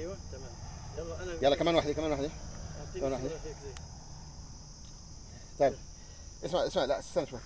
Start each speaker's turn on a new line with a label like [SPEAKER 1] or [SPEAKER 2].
[SPEAKER 1] أيوه تمام. يلا أنا
[SPEAKER 2] يلا كمان واحدة كمان
[SPEAKER 1] واحدة.
[SPEAKER 2] كمان واحدة. طيب اسمع اسمع لا استنى شوي.